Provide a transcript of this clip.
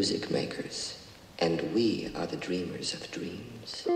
Music makers, and we are the dreamers of dreams.